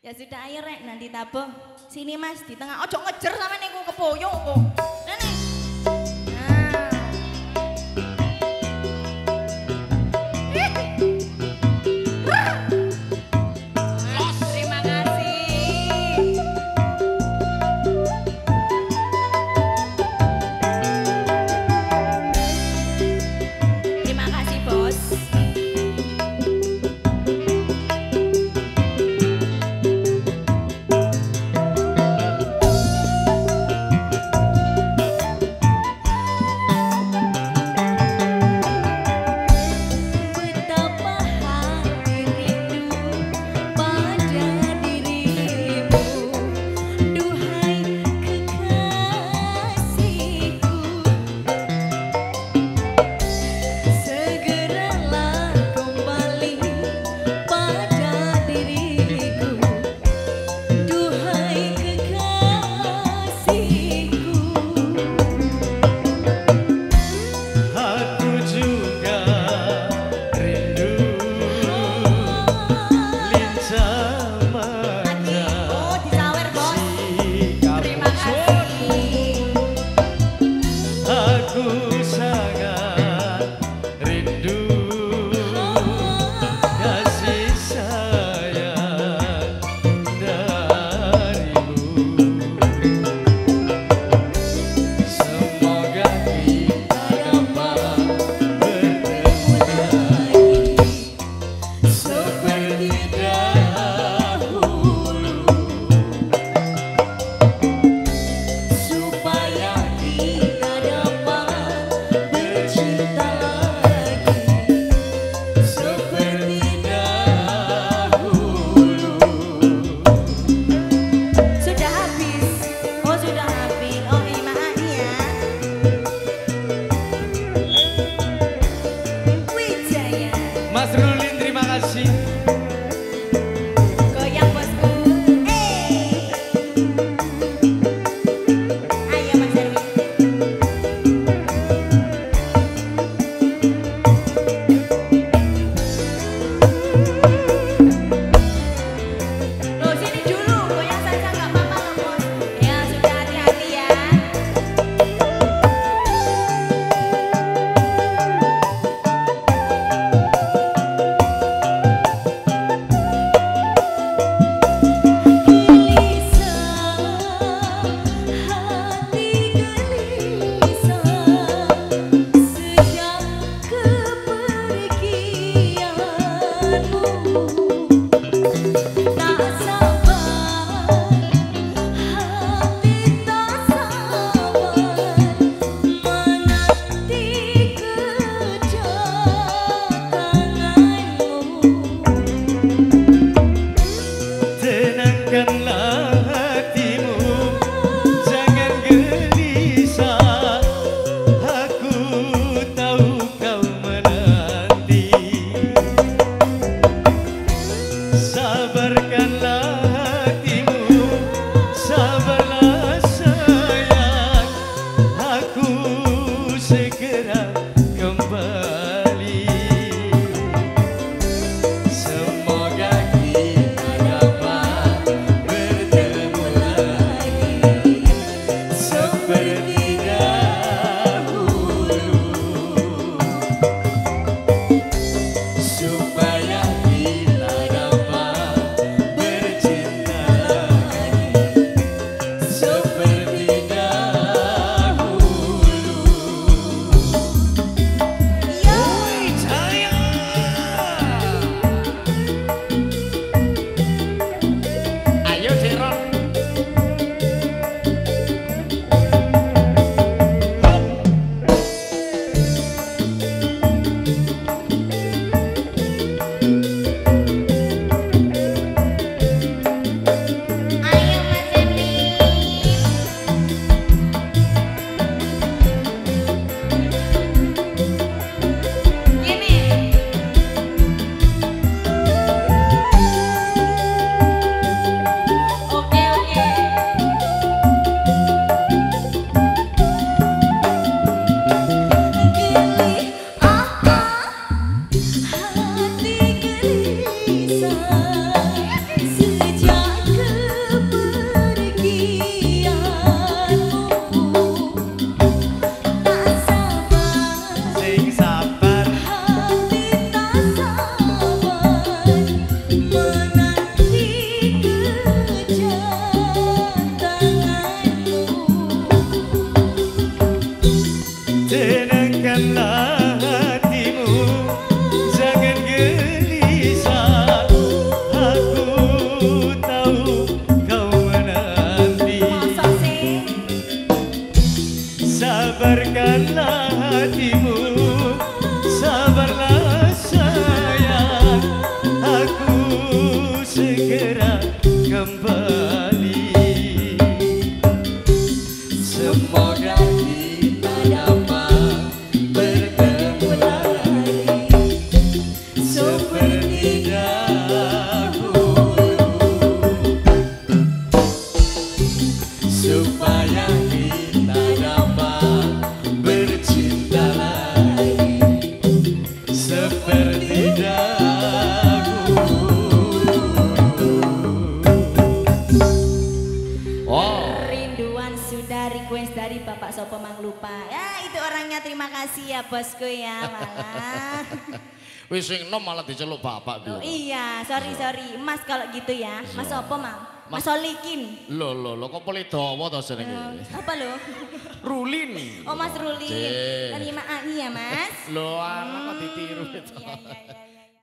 Ya sudah ayo rek nanti tabung. Sini Mas di tengah. Ojo ngejer sama niku kepoyong kok. Nene. Nah. yeah. Sudah request dari Bapak Sopo Mang lupa. Ya itu orangnya terima kasih ya bosku ya malah. Wis sing enom malah diceluk bapak Oh, piye. iya, sorry sorry. Mas kalau gitu ya. Mas Sopo Mang? Mas Solikin. Lho lho lho kok pole dawa to Oh, jenenge. apa lo? Rulin. Oh Mas Ruli. Cek. Terima kasih ya Mas. Lho anak kok ditiru Hmm, itu. Iya iya iya.